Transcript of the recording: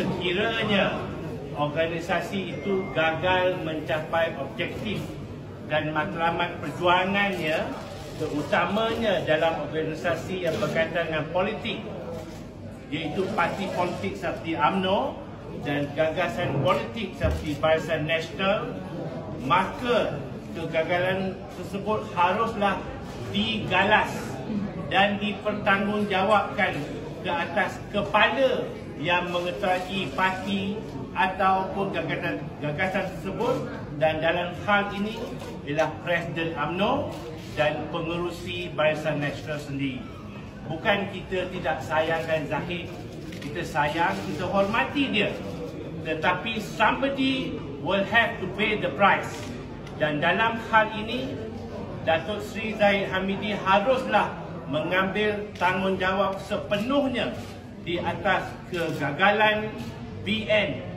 sekiranya organisasi itu gagal mencapai objektif dan matlamat perjuangannya terutamanya dalam organisasi yang berkaitan dengan politik iaitu parti politik seperti AMNO dan gagasan politik seperti Barisan Nasional maka kegagalan tersebut haruslah digalas dan dipertanggungjawabkan ke atas kepala yang mengetuai parti ataupun gagasan, gagasan tersebut dan dalam hal ini ialah Presiden AMNO dan pengerusi Barisan Nasional sendiri. Bukan kita tidak sayangkan Zahid, kita sayang, kita hormati dia. Tetapi somebody will have to pay the price. Dan dalam hal ini, Datuk Sri Zahid Hamidi haruslah mengambil tanggungjawab sepenuhnya di atas kegagalan BN